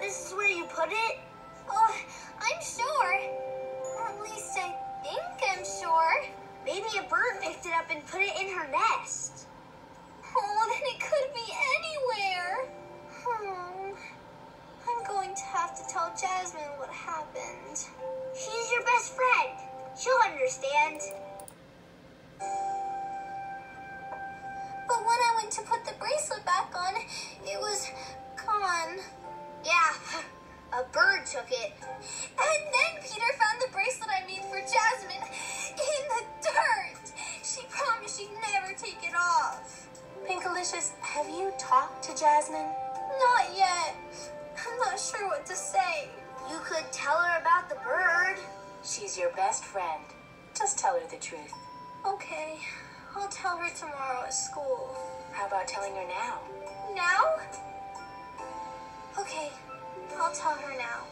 this is where you put it? Oh, I'm sure. At least I think I'm sure. Maybe a bird picked it up and put it in her nest. Oh, then it could be anywhere. Hmm. I'm going to have to tell Jasmine what happened. She's your best friend. She'll understand. But when I went to put the bracelet back on, it was took it. And then Peter found the bracelet I made for Jasmine in the dirt. She promised she'd never take it off. Pinkalicious, have you talked to Jasmine? Not yet. I'm not sure what to say. You could tell her about the bird. She's your best friend. Just tell her the truth. Okay, I'll tell her tomorrow at school. How about telling her now? Now? Okay, I'll tell her now.